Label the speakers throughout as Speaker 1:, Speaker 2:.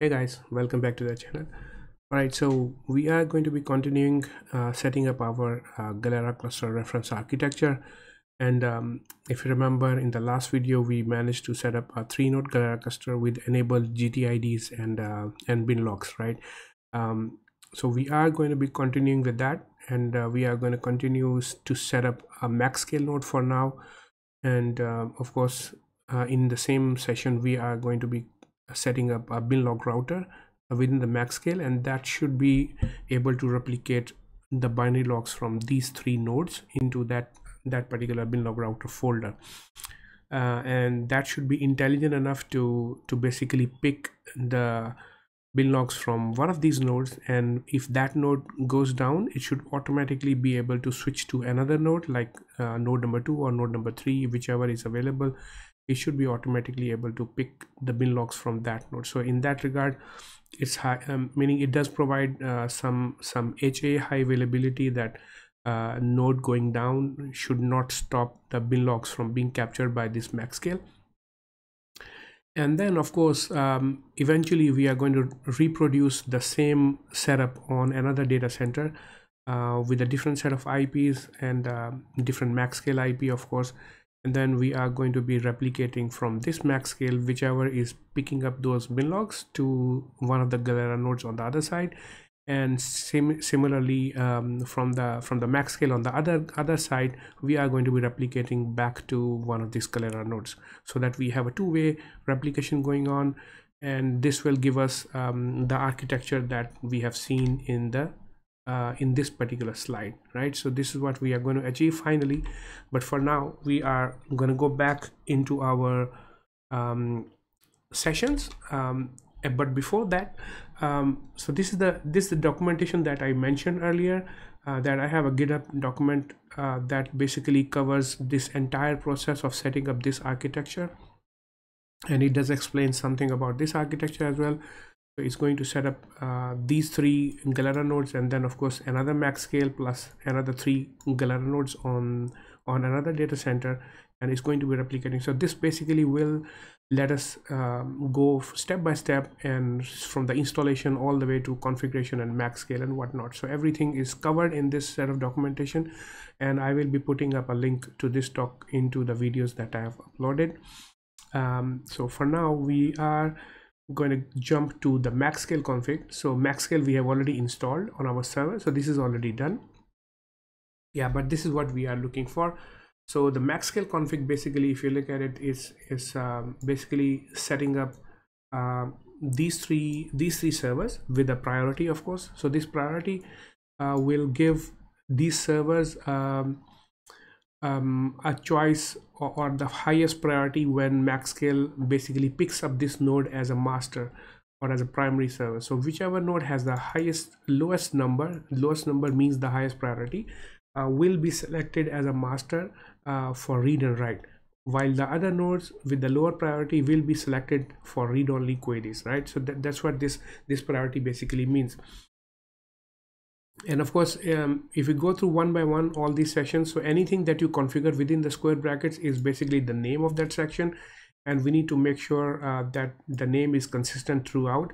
Speaker 1: hey guys welcome back to the channel. All right so we are going to be continuing uh, setting up our uh, galera cluster reference architecture. And um, if you remember in the last video we managed to set up a three node galera cluster with enabled gtids and uh, and bin logs right? Um, so we are going to be continuing with that. And uh, we are going to continue to set up a max scale node for now. And uh, of course uh, in the same session we are going to be setting up a bin log router within the max scale and that should be able to replicate the binary logs from these three nodes into that that particular bin log router folder. Uh, and that should be intelligent enough to to basically pick the bin logs from one of these nodes and if that node goes down it should automatically be able to switch to another node like uh, node number two or node number three whichever is available it should be automatically able to pick the bin logs from that node. So in that regard it's high um, meaning it does provide uh, some some ha high availability that uh, node going down should not stop the bin logs from being captured by this max scale. And then of course um, eventually we are going to reproduce the same setup on another data center uh, with a different set of IPs and uh, different max scale IP of course and then we are going to be replicating from this max scale whichever is picking up those bin logs to one of the galera nodes on the other side. And sim similarly um, from the from the max scale on the other other side we are going to be replicating back to one of these galera nodes. So that we have a two-way replication going on. And this will give us um, the architecture that we have seen in the uh, in this particular slide right? So this is what we are going to achieve finally. But for now we are going to go back into our um, sessions. Um, eh, but before that um, so this is the this is the documentation that I mentioned earlier uh, that I have a github document uh, that basically covers this entire process of setting up this architecture. And it does explain something about this architecture as well so it's going to set up uh, these three Galera nodes and then of course another max scale plus another three Galera nodes on on another data center and it's going to be replicating. So this basically will let us um, go step by step and from the installation all the way to configuration and max scale and whatnot. So everything is covered in this set of documentation and I will be putting up a link to this talk into the videos that I have uploaded. Um, so for now we are going to jump to the max scale config. So max scale we have already installed on our server. So this is already done. Yeah but this is what we are looking for. So the max scale config basically if you look at it is is um, basically setting up uh, these three these three servers with a priority of course. So this priority uh, will give these servers um, um, a choice or, or, the highest priority when Maxscale basically picks up this node as a master or as a primary server. So whichever node has the highest lowest number, lowest number means the highest priority, uh, will be selected as a master uh, for read and write while the other nodes with the lower priority will be selected for read-only queries right so that, that's what this this priority basically means and of course um, if you go through one by one all these sections so anything that you configure within the square brackets is basically the name of that section. And we need to make sure uh, that the name is consistent throughout.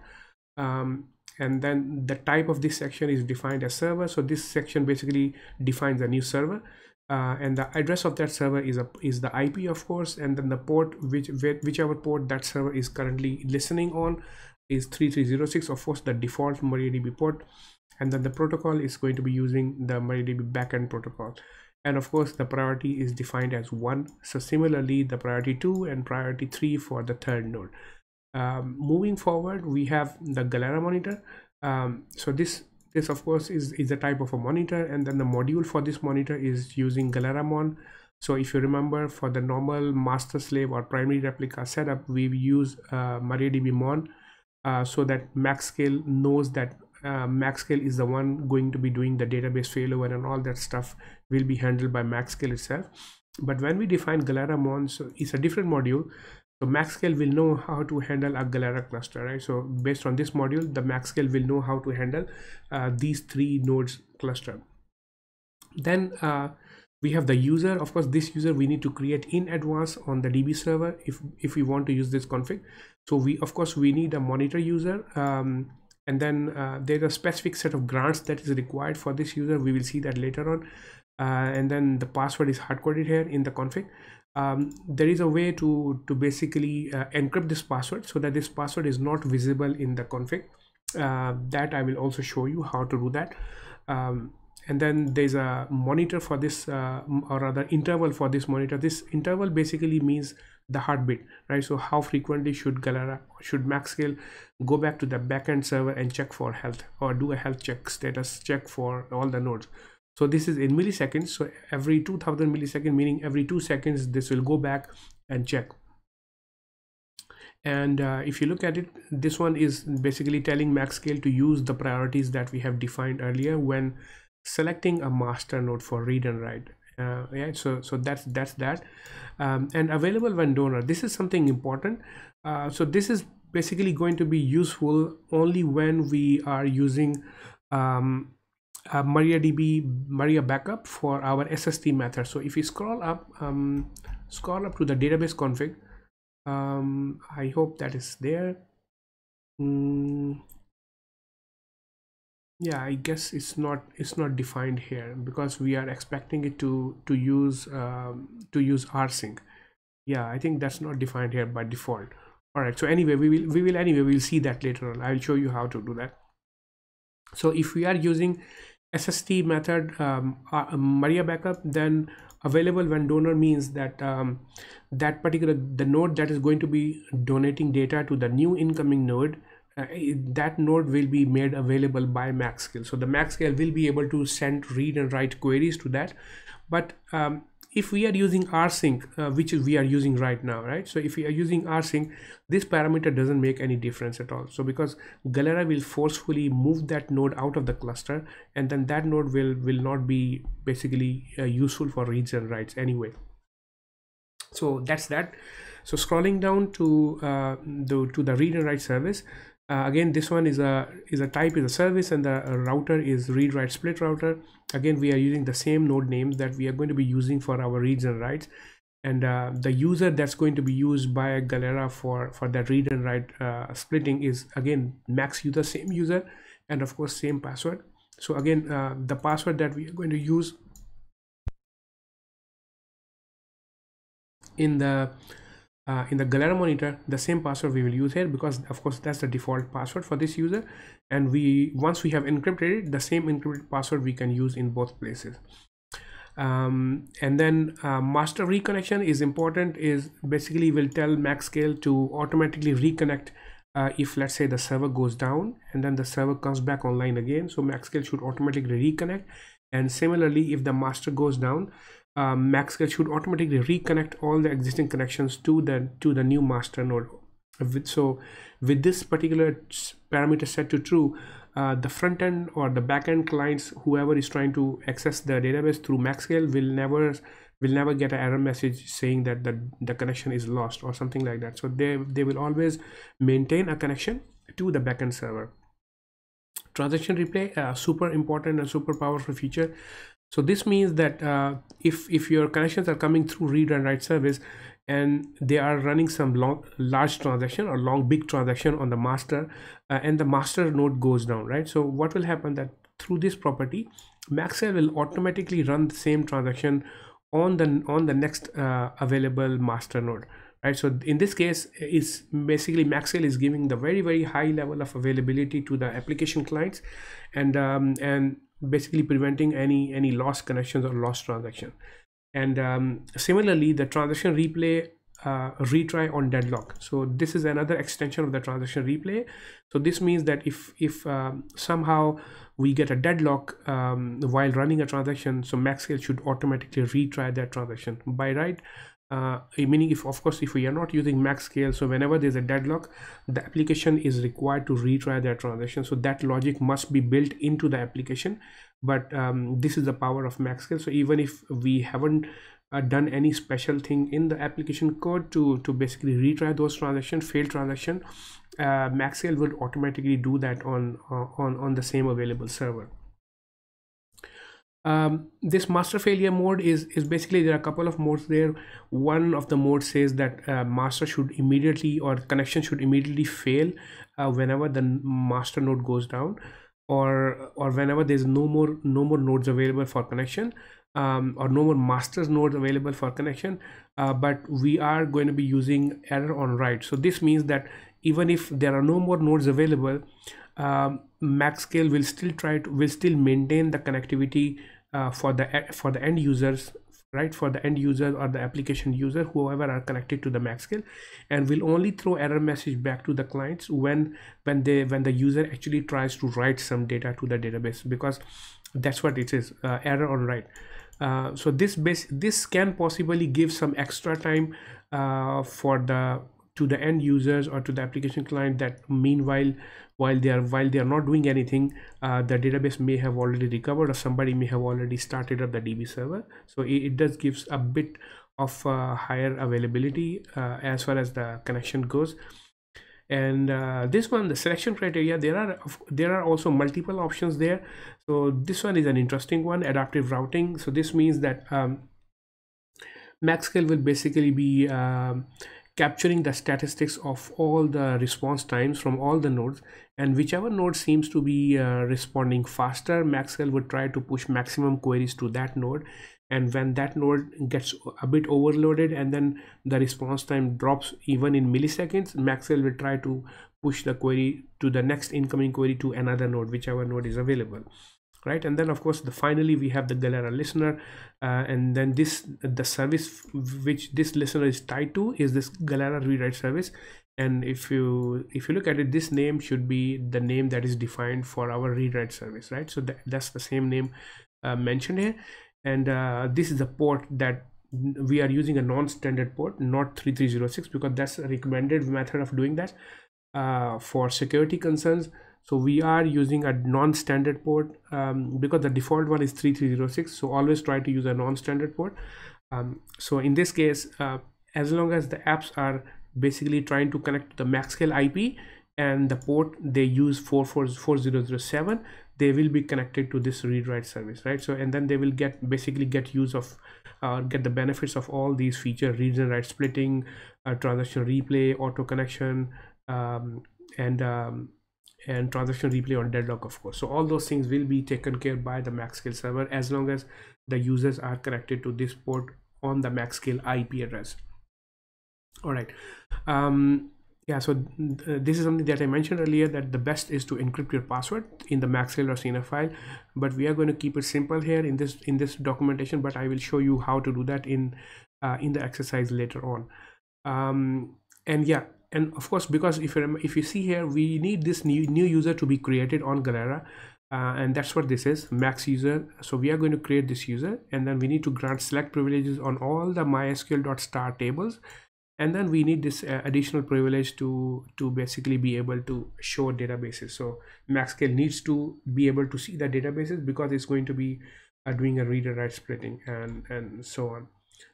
Speaker 1: Um, and then the type of this section is defined as server. So this section basically defines a new server. Uh, and the address of that server is a is the IP of course. And then the port which whichever port that server is currently listening on is 3306 of course the default MariaDB port and then the protocol is going to be using the MariaDB backend protocol. And of course the priority is defined as one. So similarly the priority two and priority three for the third node. Um, moving forward we have the galera monitor. Um, so this this of course is is a type of a monitor and then the module for this monitor is using galeramon so if you remember for the normal master slave or primary replica setup we use uh, mariadb mon uh, so that max scale knows that uh, Maxscale is the one going to be doing the database failover and all that stuff will be handled by Maxscale itself. But when we define Galera Mons, it's a different module. So Maxscale will know how to handle a Galera cluster, right? So based on this module, the Maxscale will know how to handle uh, these three nodes cluster. Then uh, we have the user of course this user we need to create in advance on the db server if if we want to use this config so we of course we need a monitor user um, and then uh, there's a specific set of grants that is required for this user. We will see that later on. Uh, and then the password is hard coded here in the config. Um, there is a way to to basically uh, encrypt this password so that this password is not visible in the config. Uh, that I will also show you how to do that. Um, and then there's a monitor for this uh, or rather interval for this monitor. This interval basically means the heartbeat right? So how frequently should galera should maxscale go back to the backend server and check for health or do a health check status check for all the nodes? So this is in milliseconds. So every 2000 milliseconds meaning every two seconds this will go back and check. And uh, if you look at it this one is basically telling maxscale to use the priorities that we have defined earlier when selecting a master node for read and write uh, yeah so so that's that's that um, and available when donor this is something important uh, so this is basically going to be useful only when we are using um, MariaDB Mariabackup for our SST method. So if you scroll up, um, scroll up to the database config. Um, I hope that is there. Mm, yeah, I guess it's not it's not defined here because we are expecting it to to use um, to use rsync. Yeah, I think that's not defined here by default. All right. So anyway, we will we will anyway we'll see that later on. I'll show you how to do that. So if we are using SST method um, uh, Mariabackup, then available when donor means that um, that particular the node that is going to be donating data to the new incoming node uh, that node will be made available by maxscale. So the maxscale will be able to send read and write queries to that. But um, if we are using rsync uh, which we are using right now right? So if we are using rsync this parameter doesn't make any difference at all. So because galera will forcefully move that node out of the cluster and then that node will will not be basically uh, useful for reads and writes anyway. So that's that. So scrolling down to uh, the to the read and write service uh, again this one is a is a type is a service and the router is read write split router. Again we are using the same node names that we are going to be using for our reads and writes and uh, the user that's going to be used by galera for for that read and write uh, splitting is again max user same user and of course same password. So again uh, the password that we are going to use in the uh, in the Galera monitor the same password we will use here because of course that's the default password for this user. And we once we have encrypted it the same encrypted password we can use in both places. Um, and then uh, master reconnection is important is basically will tell maxscale to automatically reconnect uh, if let's say the server goes down and then the server comes back online again. So maxscale should automatically reconnect. And similarly if the master goes down um, Maxscale should automatically reconnect all the existing connections to the to the new master node. So with this particular parameter set to true, uh, the front end or the back end clients, whoever is trying to access the database through Maxscale will never will never get an error message saying that the, the connection is lost or something like that. So they, they will always maintain a connection to the backend server. Transaction replay, uh, super important and super powerful feature so this means that uh, if, if your connections are coming through read and write service and they are running some long, large transaction or long big transaction on the master uh, and the master node goes down, right? So what will happen that through this property, Maxscale will automatically run the same transaction on the on the next uh, available master node right so in this case is basically maxscale is giving the very very high level of availability to the application clients and um, and basically preventing any any lost connections or lost transaction. And um, similarly the transaction replay uh, retry on deadlock. So this is another extension of the transaction replay. So this means that if if um, somehow we get a deadlock um, while running a transaction so maxscale should automatically retry that transaction. By right uh, meaning if of course if we are not using maxscale so whenever there's a deadlock the application is required to retry their transaction. So that logic must be built into the application. But um, this is the power of maxscale so even if we haven't uh, done any special thing in the application code to to basically retry those transaction failed transaction uh, maxscale will automatically do that on uh, on on the same available server um, this master failure mode is is basically there are a couple of modes there. One of the modes says that uh, master should immediately or connection should immediately fail uh, whenever the master node goes down or or whenever there's no more no more nodes available for connection um, or no more masters nodes available for connection uh, but we are going to be using error on write so this means that even if there are no more nodes available um, MaxScale will still try to will still maintain the connectivity uh, for the for the end users right for the end user or the application user whoever are connected to the MaxScale and will only throw error message back to the clients when when they when the user actually tries to write some data to the database because that's what it is uh, error on write. Uh, so this base this can possibly give some extra time uh, for the to the end users or to the application client that meanwhile while they are while they are not doing anything uh, the database may have already recovered or somebody may have already started up the db server. So it, it does gives a bit of uh, higher availability uh, as far as the connection goes. And uh, this one the selection criteria there are there are also multiple options there. So this one is an interesting one adaptive routing. So this means that um, MaxScale will basically be um, capturing the statistics of all the response times from all the nodes and whichever node seems to be uh, responding faster maxscale would try to push maximum queries to that node. And when that node gets a bit overloaded and then the response time drops even in milliseconds maxscale will try to push the query to the next incoming query to another node whichever node is available right? And then of course the finally we have the galera listener uh, and then this the service which this listener is tied to is this galera rewrite service. And if you if you look at it this name should be the name that is defined for our rewrite service right? So that, that's the same name uh, mentioned here. And uh, this is the port that we are using a non-standard port not 3306 because that's a recommended method of doing that uh, for security concerns so we are using a non-standard port um, because the default one is 3306 so always try to use a non-standard port. Um, so in this case uh, as long as the apps are basically trying to connect to the MaxScale IP and the port they use 44007 they will be connected to this read write service right? So and then they will get basically get use of uh, get the benefits of all these features read and write splitting uh, transaction replay auto connection um, and um, and transaction replay on deadlock of course. So all those things will be taken care by the MaxScale server as long as the users are connected to this port on the MaxScale IP address. All right. Um, yeah so th this is something that i mentioned earlier that the best is to encrypt your password in the maxscale or cnf file but we are going to keep it simple here in this in this documentation but i will show you how to do that in uh, in the exercise later on. Um, and yeah and of course because if you if you see here we need this new new user to be created on galera uh, and that's what this is max user. So we are going to create this user and then we need to grant select privileges on all the mysql.star tables. And then we need this uh, additional privilege to to basically be able to show databases. So MaxScale needs to be able to see the databases because it's going to be uh, doing a read and write splitting and and so on.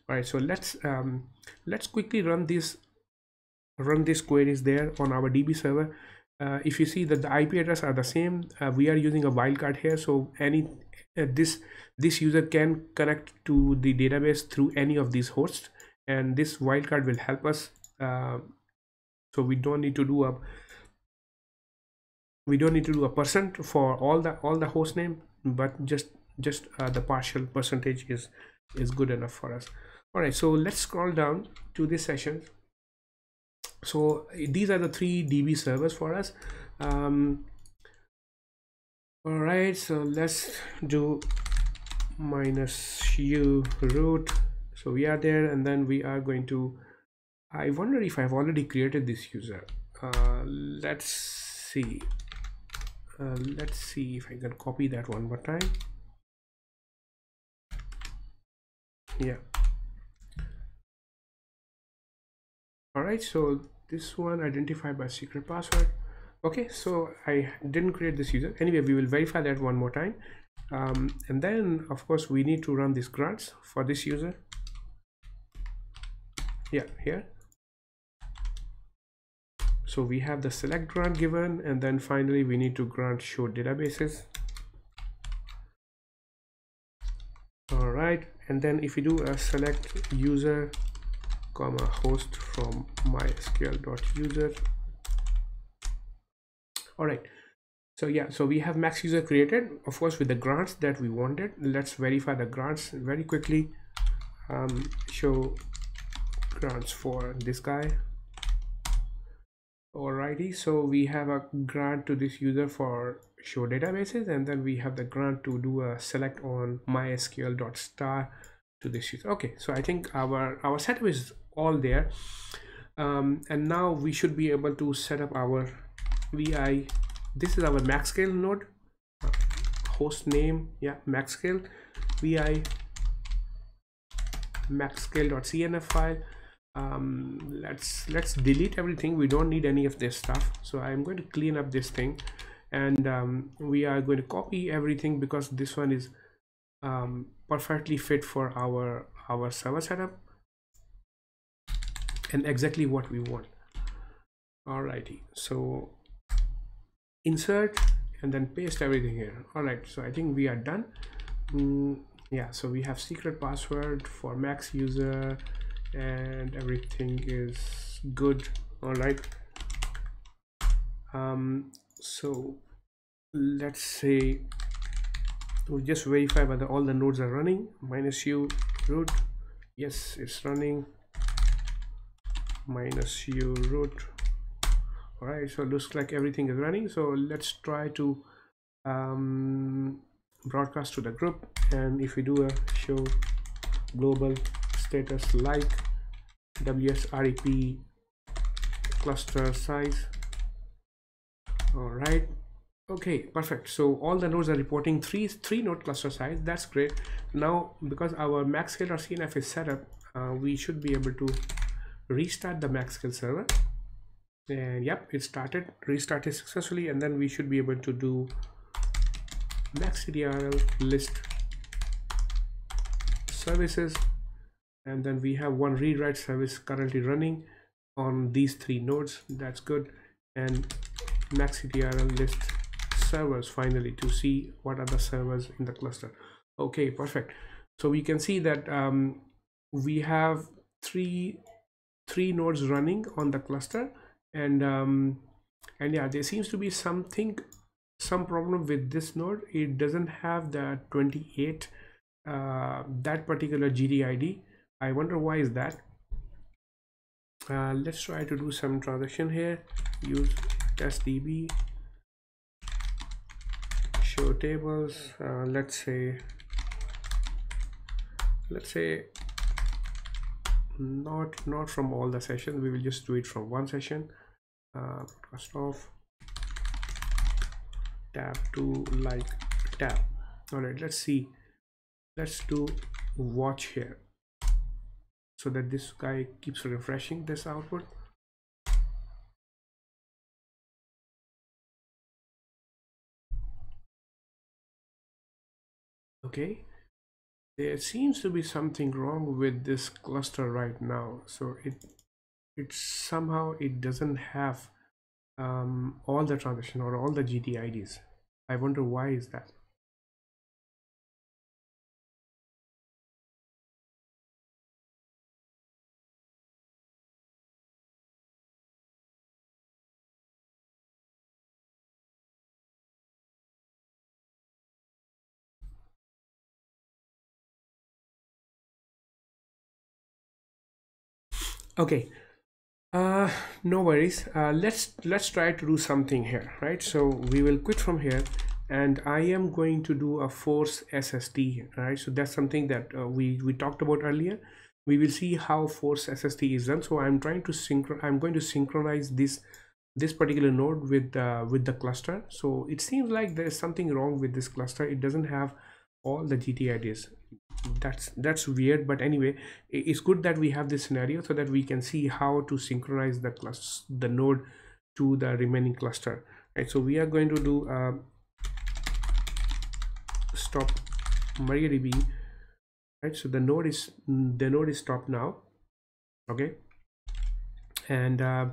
Speaker 1: All right so let's um let's quickly run this run these queries there on our db server. Uh, if you see that the ip address are the same uh, we are using a wildcard here. So any uh, this this user can connect to the database through any of these hosts and this wildcard will help us uh, so we don't need to do a we don't need to do a percent for all the all the host name but just just uh, the partial percentage is is good enough for us. All right so let's scroll down to this session so these are the three db servers for us. Um, all right so let's do minus u root. So we are there and then we are going to i wonder if i've already created this user. Uh, let's see. Uh, let's see if i can copy that one more time. Yeah all right so this one identified by secret password. Okay so i didn't create this user. Anyway we will verify that one more time. Um, and then of course we need to run these grants for this user. Yeah here. So we have the select grant given and then finally we need to grant show databases. All right, and then if you do a select user comma host from mysql.user all right. So yeah so we have max user created of course with the grants that we wanted. Let's verify the grants very quickly. Um, show grants for this guy. Alrighty so we have a grant to this user for show databases and then we have the grant to do a select on mysql.star to this user. Okay so i think our our setup is all there. Um, and now we should be able to set up our vi this is our maxscale node. Uh, host name yeah maxscale vi maxscale.cnf file. Um, let's let's delete everything. We don't need any of this stuff. So i'm going to clean up this thing. And um, we are going to copy everything because this one is um, perfectly fit for our our server setup and exactly what we want. Alrighty so insert and then paste everything here. All right so i think we are done. Mm, yeah so we have secret password for max user and everything is good. All right um so let's say we'll just verify whether all the nodes are running minus u root. Yes it's running minus u root. All right so looks like everything is running. So let's try to um, broadcast to the group. And if we do a show global status like wsrep cluster size. All right okay perfect. So all the nodes are reporting three three node cluster size. That's great. Now because our maxscale or cnf is set up uh, we should be able to restart the maxscale server. And yep it started restarted successfully and then we should be able to do maxctrl list services. And then we have one rewrite service currently running on these three nodes. That's good. And maxctrl list servers finally to see what are the servers in the cluster. Okay perfect. So we can see that um, we have three three nodes running on the cluster. And um, and yeah there seems to be something some problem with this node. It doesn't have the 28 uh, that particular gtid i wonder why is that? Uh, let's try to do some transaction here. Use testdb show tables. Uh, let's say let's say not not from all the sessions. We will just do it from one session. Uh, off tab to like tab. All right let's see. Let's do watch here so that this guy keeps refreshing this output. Okay there seems to be something wrong with this cluster right now so it it somehow it doesn't have um, all the transaction or all the GTIDs. I wonder why is that? Okay, uh no worries. Uh let's let's try to do something here right? So we will quit from here and i am going to do a force sst right? So that's something that uh, we we talked about earlier. We will see how force sst is done. So i'm trying to synchro i'm going to synchronize this this particular node with uh, with the cluster. So it seems like there is something wrong with this cluster. It doesn't have all the gtids that's that's weird but anyway it's good that we have this scenario so that we can see how to synchronize the class the node to the remaining cluster. Right so we are going to do uh, stop mariadb. Right so the node is the node is stopped now okay? And uh,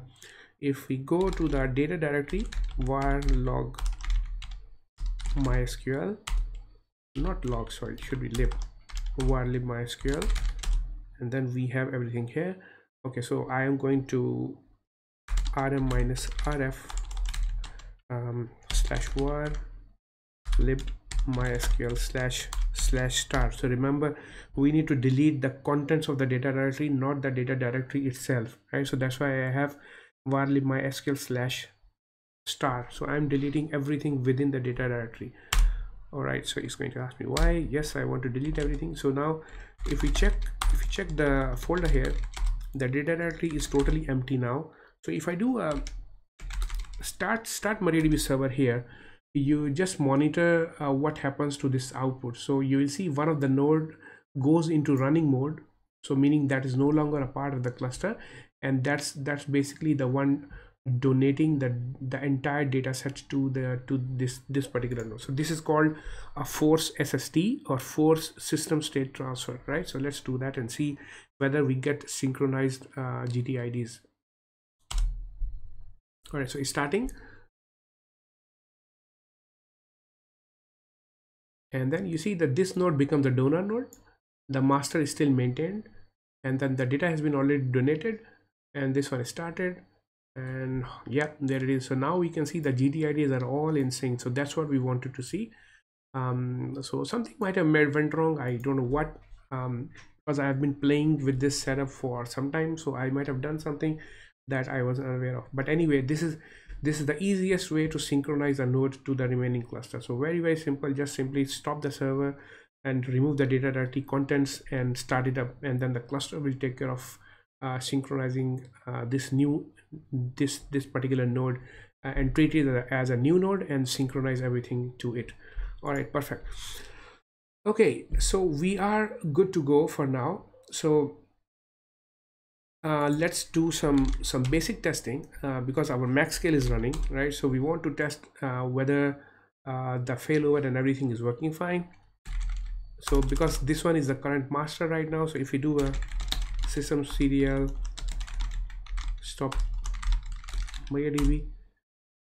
Speaker 1: if we go to the data directory var log mysql not log sorry it should be lib. Var lib mysql and then we have everything here. Okay so i am going to rm minus rf um, slash var lib mysql slash slash star. So remember we need to delete the contents of the data directory not the data directory itself right? So that's why i have varlib mysql slash star. So i'm deleting everything within the data directory all right so it's going to ask me why. Yes i want to delete everything. So now if we check if you check the folder here the data directory is totally empty now. So if i do a start start mariadb server here you just monitor uh, what happens to this output. So you will see one of the node goes into running mode. So meaning that is no longer a part of the cluster. And that's that's basically the one donating the the entire data set to the to this this particular node. So this is called a force sst or force system state transfer right? So let's do that and see whether we get synchronized uh, gtids all right so it's starting. And then you see that this node becomes a donor node. The master is still maintained. And then the data has been already donated. And this one is started and yeah there it is. So now we can see the gtids are all in sync. So that's what we wanted to see. Um, so something might have went wrong. I don't know what um, because i have been playing with this setup for some time. So i might have done something that i wasn't aware of. But anyway this is this is the easiest way to synchronize a node to the remaining cluster. So very very simple. Just simply stop the server and remove the data directory contents and start it up. And then the cluster will take care of uh, synchronizing uh, this new this this particular node uh, and treat it as a new node and synchronize everything to it. All right perfect. Okay so we are good to go for now. So uh, let's do some some basic testing uh, because our max scale is running right? So we want to test uh, whether the failover and everything is working fine. So because this one is the current master right now so if we do a systemctl stop MariaDB,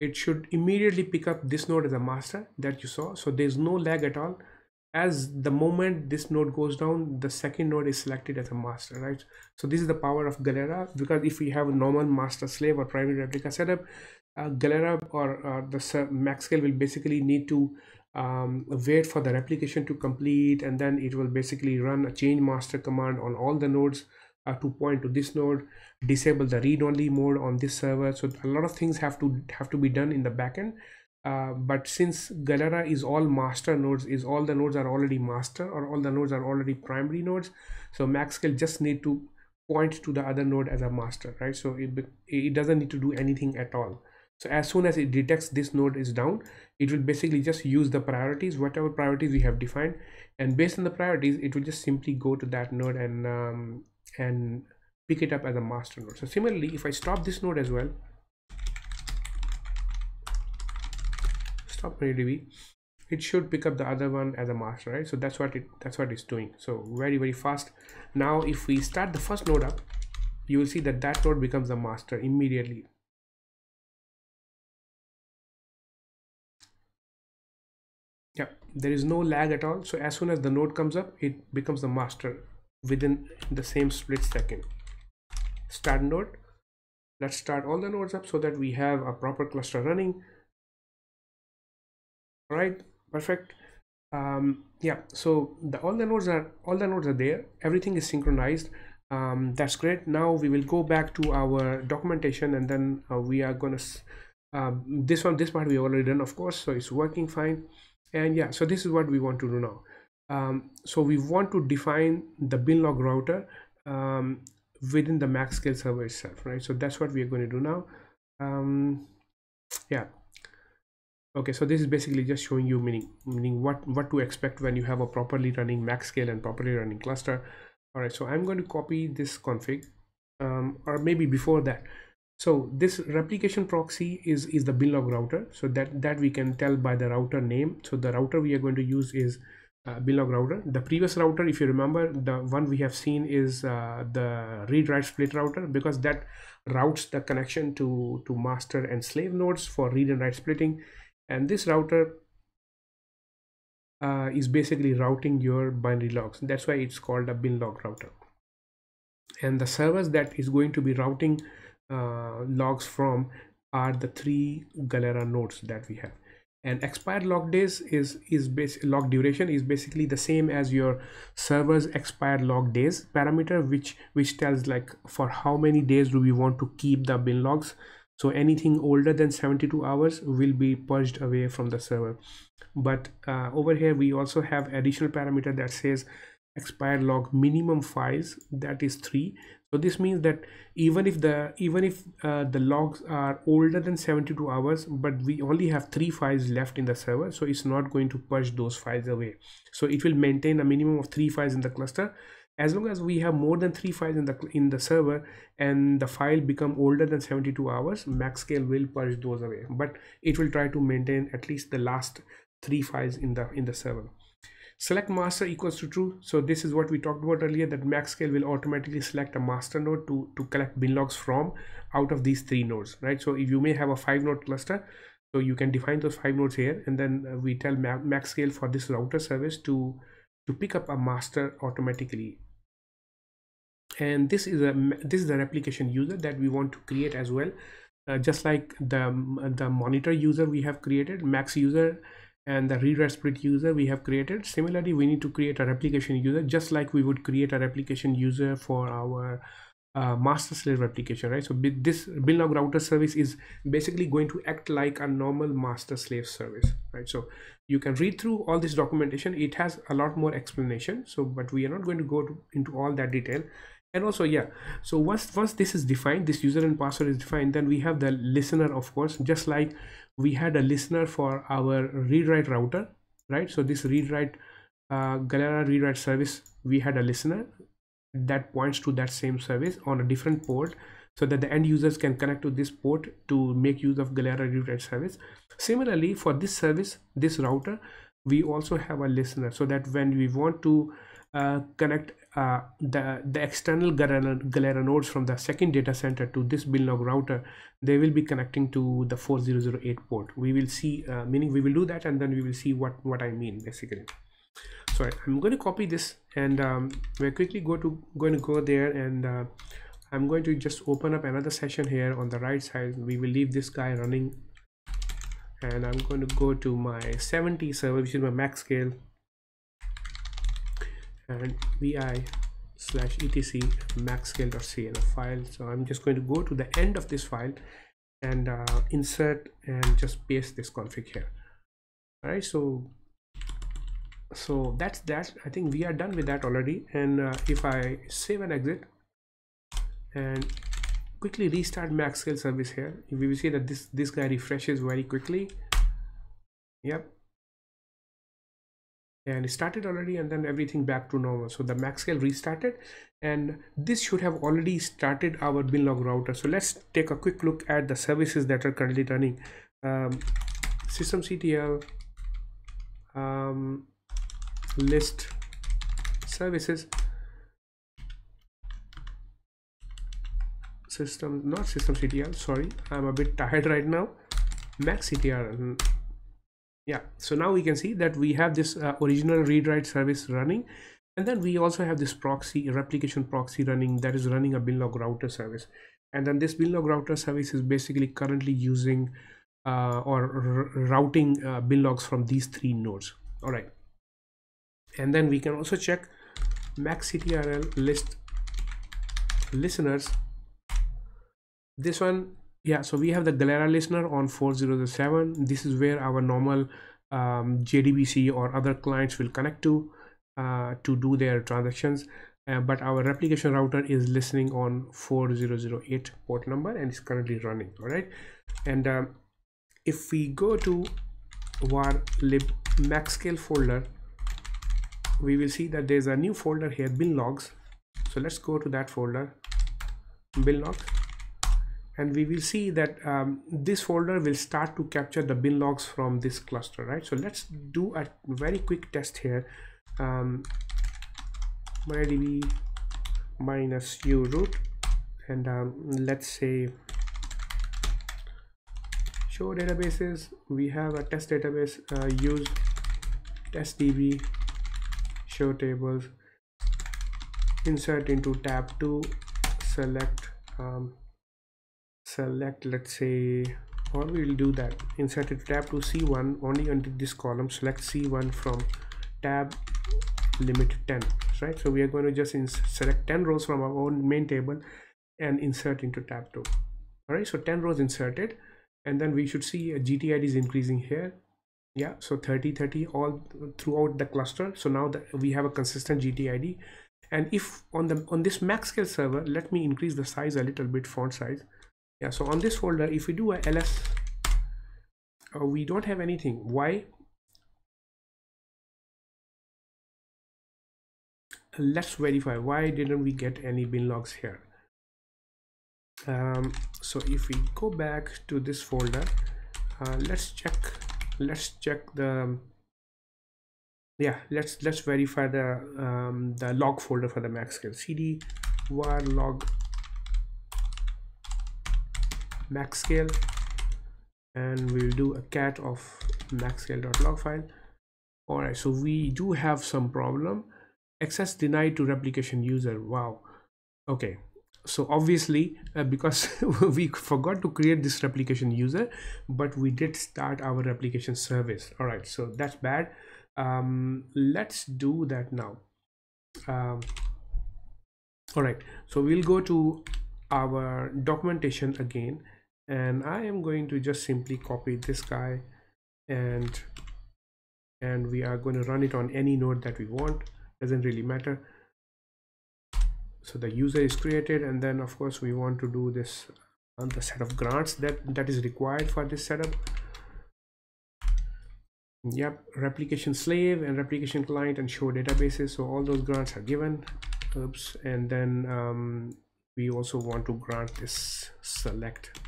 Speaker 1: it should immediately pick up this node as a master that you saw. So there's no lag at all. As the moment this node goes down, the second node is selected as a master, right? So this is the power of Galera because if we have a normal master slave or primary replica setup, uh, Galera or uh, the Maxscale will basically need to um, wait for the replication to complete and then it will basically run a change master command on all the nodes uh, to point to this node disable the read-only mode on this server. So a lot of things have to have to be done in the backend. Uh, but since Galera is all master nodes is all the nodes are already master or all the nodes are already primary nodes so Maxscale just need to point to the other node as a master right? So it, it doesn't need to do anything at all. So as soon as it detects this node is down it will basically just use the priorities whatever priorities we have defined. And based on the priorities it will just simply go to that node and um, and pick it up as a master node. So similarly, if I stop this node as well, stop MariaDB, it should pick up the other one as a master, right? So that's what it that's what it's doing. So very very fast. Now if we start the first node up, you will see that that node becomes a master immediately. Yeah, there is no lag at all. So as soon as the node comes up, it becomes the master within the same split second. Start node. Let's start all the nodes up so that we have a proper cluster running. All right perfect. Um, yeah so the all the nodes are all the nodes are there. Everything is synchronized. Um, that's great. Now we will go back to our documentation and then uh, we are gonna uh, this one this part we already done of course so it's working fine. And yeah so this is what we want to do now um, so we want to define the binlog router um, within the max scale server itself right? So that's what we are going to do now. Um, yeah. Okay so this is basically just showing you meaning meaning what what to expect when you have a properly running max scale and properly running cluster. All right so i'm going to copy this config um, or maybe before that. So this replication proxy is is the binlog router. So that that we can tell by the router name. So the router we are going to use is uh, binlog router. The previous router if you remember the one we have seen is uh, the read write split router because that routes the connection to to master and slave nodes for read and write splitting. And this router uh, is basically routing your binary logs. That's why it's called a bin log router. And the servers that is going to be routing uh, logs from are the three galera nodes that we have and expired log days is is base log duration is basically the same as your server's expired log days. Parameter which which tells like for how many days do we want to keep the bin logs. So anything older than 72 hours will be purged away from the server. But uh, over here we also have additional parameter that says expired log minimum files that is three so this means that even if the even if uh, the logs are older than 72 hours but we only have three files left in the server so it's not going to purge those files away. So it will maintain a minimum of three files in the cluster. As long as we have more than three files in the in the server and the file become older than 72 hours maxscale will purge those away. But it will try to maintain at least the last three files in the in the server select master equals to true. So this is what we talked about earlier that maxscale will automatically select a master node to to collect bin logs from out of these three nodes right? So if you may have a five node cluster so you can define those five nodes here and then uh, we tell maxscale for this router service to to pick up a master automatically. And this is a this is the replication user that we want to create as well. Uh, just like the the monitor user we have created max user and the read write split user we have created. Similarly we need to create a replication user just like we would create a replication user for our uh, master slave replication right? So this bin log router service is basically going to act like a normal master slave service right? So you can read through all this documentation. It has a lot more explanation so but we are not going to go to, into all that detail. And also yeah so once once this is defined this user and password is defined then we have the listener of course just like we had a listener for our read write router right? So this read write uh, galera read write service we had a listener that points to that same service on a different port so that the end users can connect to this port to make use of galera read write service. Similarly for this service this router we also have a listener so that when we want to uh, connect uh, the the external Galera, nodes from the second data center to this bin log router they will be connecting to the 4008 port. We will see uh, meaning we will do that and then we will see what what I mean basically. So I'm going to copy this and um, we're quickly go to going to go there and uh, I'm going to just open up another session here on the right side. We will leave this guy running. And I'm going to go to my 70 server which is my max scale and vi slash etc maxscale.cnf file. So i'm just going to go to the end of this file and uh, insert and just paste this config here. All right so so that's that. I think we are done with that already. And uh, if i save and exit and quickly restart maxscale service here we will see that this this guy refreshes very quickly. Yep and it started already and then everything back to normal. So the max scale restarted and this should have already started our bin log router. So let's take a quick look at the services that are currently running. Um, systemctl um, list services system not systemctl sorry i'm a bit tired right now. Maxctl yeah so now we can see that we have this uh, original read write service running and then we also have this proxy replication proxy running that is running a bin log router service. And then this bin log router service is basically currently using uh, or routing uh, bin logs from these three nodes. All right. And then we can also check maxctrl list listeners. This one yeah so we have the galera listener on 4007 this is where our normal um, jdbc or other clients will connect to uh, to do their transactions. Uh, but our replication router is listening on 4008 port number and it's currently running all right? And um, if we go to var lib maxscale folder we will see that there's a new folder here bin logs so let's go to that folder bin logs and we will see that um, this folder will start to capture the bin logs from this cluster right? So let's do a very quick test here. Um, MariaDB minus u root. And um, let's say show databases. We have a test database uh, use testdb show tables insert into tab 2 select um, select let's say or we'll do that? Insert it tab to c1 only under this column select c1 from tab limit 10 right? So we are going to just select 10 rows from our own main table and insert into tab 2 all right so 10 rows inserted and then we should see uh, a gtid is increasing here. Yeah so 30 30 all throughout the cluster. So now that we have a consistent gtid and if on the on this max scale server let me increase the size a little bit font size yeah so on this folder if we do a ls uh, we don't have anything. Why? Let's verify. Why didn't we get any bin logs here? Um, so if we go back to this folder uh, let's check let's check the yeah let's let's verify the um, the log folder for the MaxScale cd var log MaxScale. And we'll do a cat of maxscale.log file. All right so we do have some problem. Access denied to replication user. Wow. Okay. So obviously uh, because we forgot to create this replication user but we did start our replication service. All right so that's bad. Um, let's do that now. Um, all right so we'll go to our documentation again and I am going to just simply copy this guy and and we are going to run it on any node that we want. Doesn't really matter. So the user is created and then of course we want to do this on the set of grants that that is required for this setup. Yep replication slave and replication client and show databases. So all those grants are given. Oops. And then um, we also want to grant this select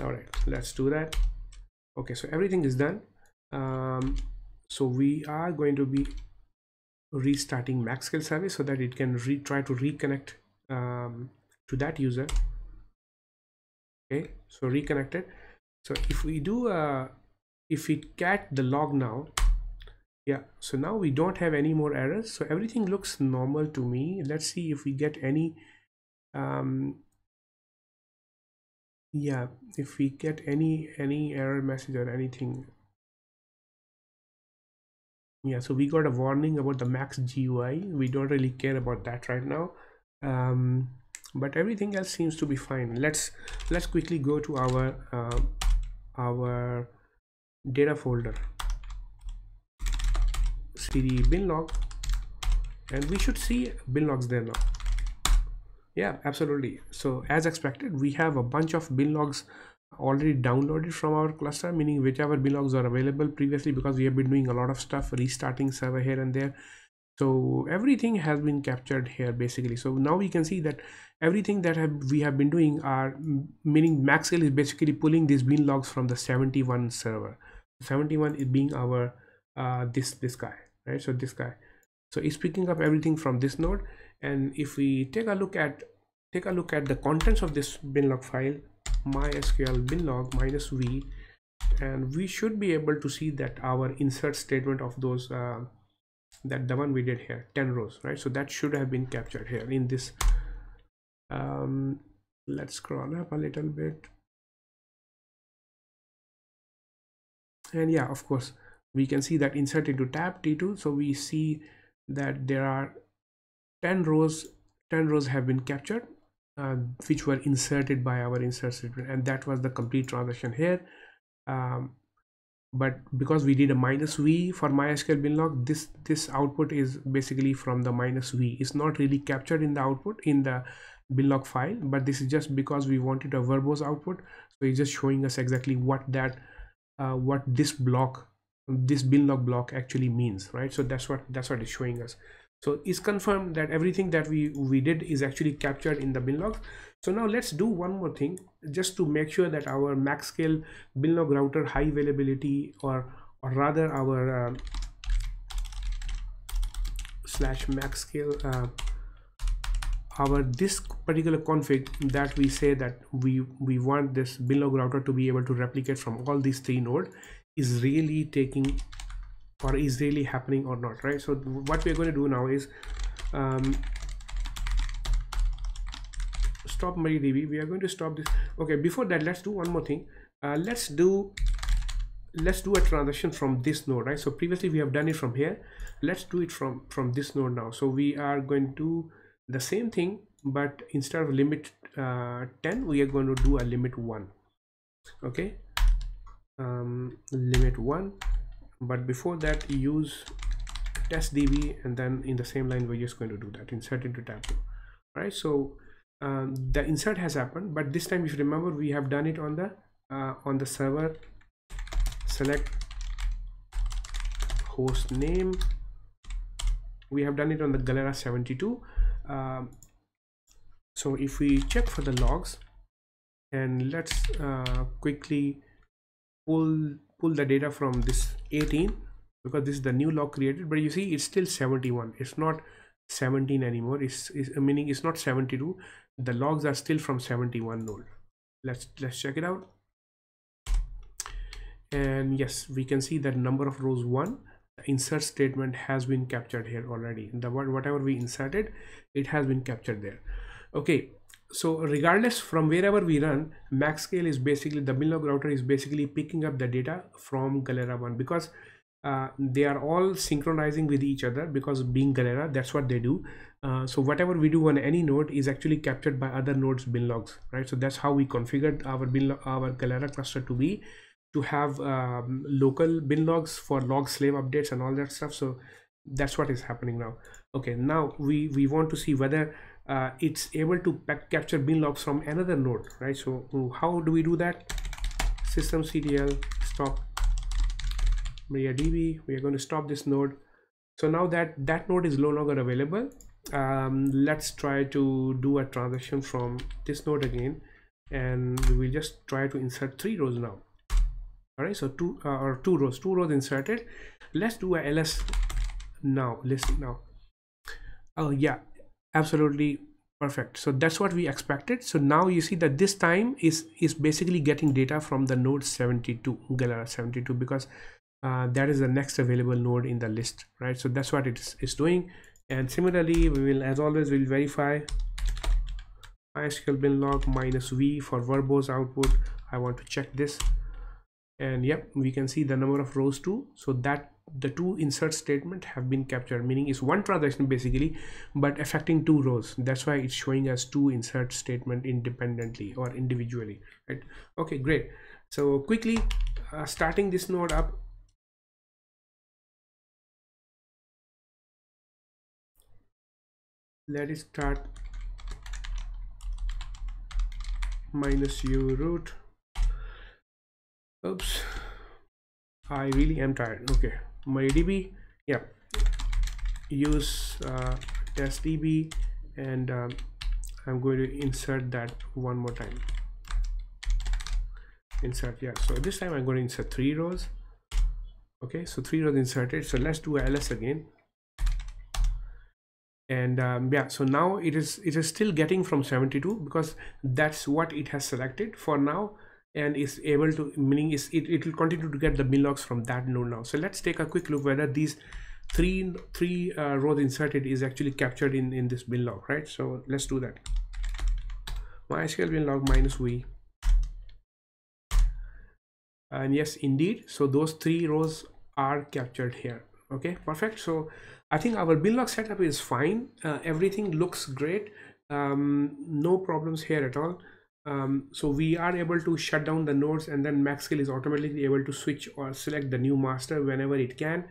Speaker 1: all right let's do that. Okay so everything is done. Um, so we are going to be restarting MaxScale service so that it can try to reconnect um, to that user. Okay so reconnected. So if we do a if we cat the log now yeah so now we don't have any more errors. So everything looks normal to me. Let's see if we get any um yeah if we get any any error message or anything. Yeah so we got a warning about the max GUI we don't really care about that right now. Um, but everything else seems to be fine. Let's let's quickly go to our uh, our data folder. Cd bin log and we should see bin logs there now yeah absolutely. So as expected we have a bunch of bin logs already downloaded from our cluster meaning whichever bin logs are available previously because we have been doing a lot of stuff restarting server here and there. So everything has been captured here basically. So now we can see that everything that have, we have been doing are meaning maxscale is basically pulling these bin logs from the 71 server. 71 is being our uh, this this guy right? So this guy. So it's picking up everything from this node and if we take a look at take a look at the contents of this bin log file mysql binlog minus v and we should be able to see that our insert statement of those uh, that the one we did here 10 rows right? So that should have been captured here in this um, let's scroll up a little bit. And yeah of course we can see that insert into tab t2 so we see that there are 10 rows 10 rows have been captured uh, which were inserted by our insert statement. And that was the complete transaction here. Um, but because we did a minus v for mysql binlog this this output is basically from the minus v. It's not really captured in the output in the binlog file but this is just because we wanted a verbose output. So it's just showing us exactly what that uh, what this block this binlog block actually means right? So that's what that's what it's showing us so it's confirmed that everything that we we did is actually captured in the binlog. So now let's do one more thing just to make sure that our MaxScale binlog router high availability or or rather our uh, slash MaxScale uh, our this particular config that we say that we we want this binlog router to be able to replicate from all these three nodes is really taking or is really happening or not right? So what we're going to do now is um, stop MariaDB we are going to stop this. Okay before that let's do one more thing. Uh, let's do let's do a transaction from this node right? So previously we have done it from here. Let's do it from from this node now. So we are going to the same thing but instead of limit uh, 10 we are going to do a limit 1 okay? Um, limit 1 but before that use test db and then in the same line we're just going to do that. Insert into tableau right? So um, the insert has happened but this time if you remember we have done it on the uh, on the server. Select host name. We have done it on the galera 72 um, so if we check for the logs and let's uh, quickly pull pull the data from this 18 because this is the new log created but you see it's still 71 it's not 17 anymore. It's, it's uh, meaning it's not 72 the logs are still from 71 node. Let's let's check it out. And yes we can see that number of rows one insert statement has been captured here already. The whatever we inserted it has been captured there. Okay so regardless from wherever we run maxscale is basically the binlog router is basically picking up the data from galera 1 because uh, they are all synchronizing with each other because being galera that's what they do. Uh, so whatever we do on any node is actually captured by other nodes bin logs right? So that's how we configured our bin our galera cluster to be to have um, local bin logs for log slave updates and all that stuff. So that's what is happening now. Okay now we we want to see whether uh, it's able to capture bin logs from another node right? So how do we do that? Systemctl stop MariaDB. We are going to stop this node. So now that that node is no longer available um, let's try to do a transaction from this node again and we will just try to insert three rows now. All right so two uh, or two rows two rows inserted. Let's do a ls now list now. Oh yeah absolutely perfect. So that's what we expected. So now you see that this time is is basically getting data from the node 72 galera 72 because uh, that is the next available node in the list right? So that's what it is, doing. And similarly we will as always we'll verify mysql bin log minus v for verbose output. I want to check this and yep we can see the number of rows too. So that the two insert statement have been captured meaning it's one transaction basically but affecting two rows. That's why it's showing us two insert statement independently or individually right? Okay great. So quickly uh, starting this node up. Let it start minus u root oops i really am tired okay MariaDB, yeah, use uh, test DB and um, I'm going to insert that one more time. Insert, yeah. So this time I'm going to insert three rows. Okay, so three rows inserted. So let's do ls again. And um, yeah, so now it is it is still getting from 72 because that's what it has selected for now and is able to meaning is it, it will continue to get the bin logs from that node now. So let's take a quick look whether these three three uh, rows inserted is actually captured in in this bin log right? So let's do that. Mysql bin log minus v. And yes indeed. So those three rows are captured here. Okay perfect. So i think our bin log setup is fine. Uh, everything looks great. Um, no problems here at all um, so we are able to shut down the nodes and then Maxscale is automatically able to switch or select the new master whenever it can.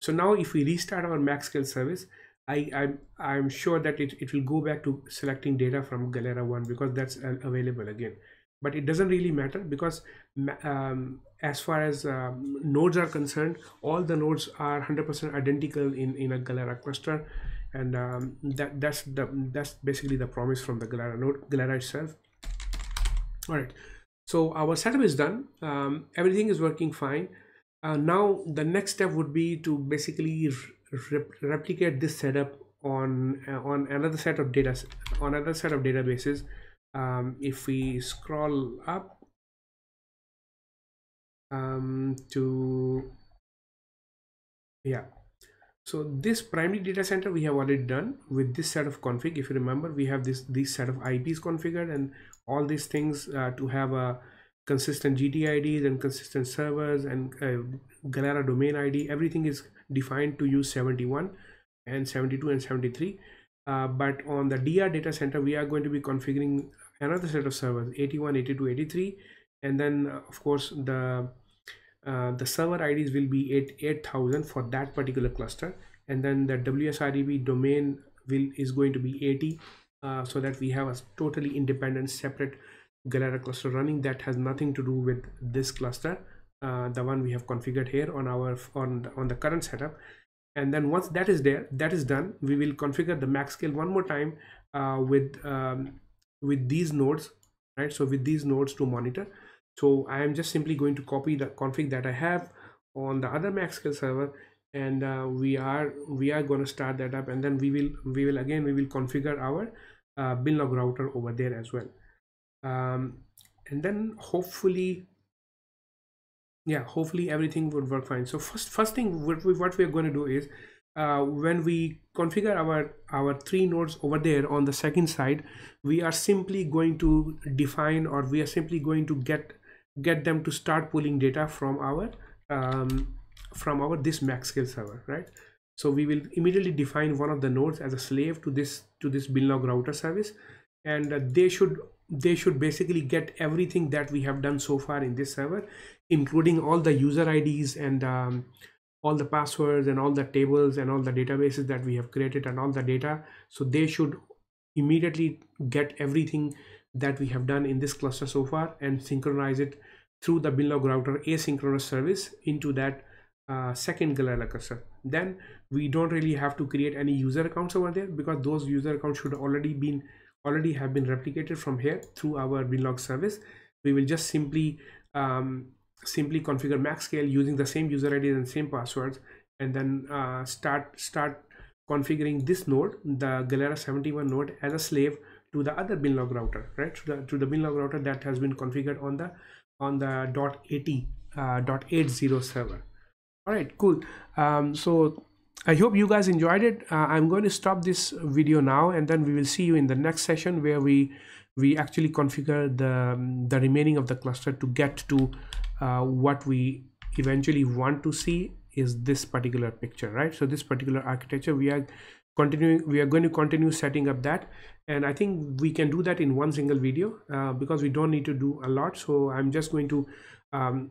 Speaker 1: So now if we restart our Maxscale service, I, I'm, I'm sure that it, it will go back to selecting data from Galera 1 because that's available again. But it doesn't really matter because um, as far as um, nodes are concerned, all the nodes are 100% identical in, in a Galera cluster. And um, that, that's, the, that's basically the promise from the Galera node, Galera itself all right so our setup is done. Um, everything is working fine. Uh, now the next step would be to basically re replicate this setup on uh, on another set of data on another set of databases. Um, if we scroll up um, to yeah so this primary data center we have already done with this set of config. If you remember we have this this set of ips configured and all these things uh, to have a consistent gtids and consistent servers and uh, galera domain id everything is defined to use 71 and 72 and 73 uh, but on the dr data center we are going to be configuring another set of servers 81 82 83 and then uh, of course the uh, the server IDs will be 8 8000 for that particular cluster. And then the WSREP domain will is going to be 80 uh, so that we have a totally independent separate Galera cluster running that has nothing to do with this cluster uh, the one we have configured here on our on the, on the current setup. And then once that is there that is done we will configure the MaxScale one more time uh, with um, with these nodes right? So with these nodes to monitor so I am just simply going to copy the config that I have on the other MaxScale server and uh, we are we are going to start that up and then we will we will again we will configure our uh, binlog router over there as well. Um, and then hopefully yeah hopefully everything would work fine. So first first thing what, we, what we're going to do is uh, when we configure our our three nodes over there on the second side we are simply going to define or we are simply going to get get them to start pulling data from our um, from our this MaxScale server right? So we will immediately define one of the nodes as a slave to this to this binlog router service. And uh, they should they should basically get everything that we have done so far in this server including all the user ids and um, all the passwords and all the tables and all the databases that we have created and all the data. So they should immediately get everything that we have done in this cluster so far and synchronize it through the binlog router asynchronous service into that uh, second Galera cluster. Then we don't really have to create any user accounts over there because those user accounts should already been already have been replicated from here through our binlog service. We will just simply um, simply configure MaxScale using the same user IDs and same passwords and then uh, start start configuring this node the Galera 71 node as a slave to the other binlog router right? To the, to the binlog router that has been configured on the on the dot 80 uh, dot 80 server. All right cool. Um, so i hope you guys enjoyed it. Uh, i'm going to stop this video now and then we will see you in the next session where we we actually configure the the remaining of the cluster to get to uh, what we eventually want to see is this particular picture right? So this particular architecture we are continuing we are going to continue setting up that. And i think we can do that in one single video uh, because we don't need to do a lot. So i'm just going to um,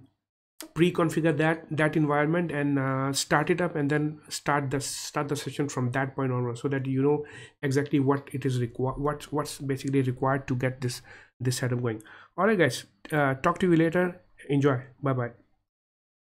Speaker 1: pre-configure that that environment and uh, start it up and then start the start the session from that point onward so that you know exactly what it is required what what's basically required to get this this setup going. All right guys. Uh, talk to you later. Enjoy. Bye bye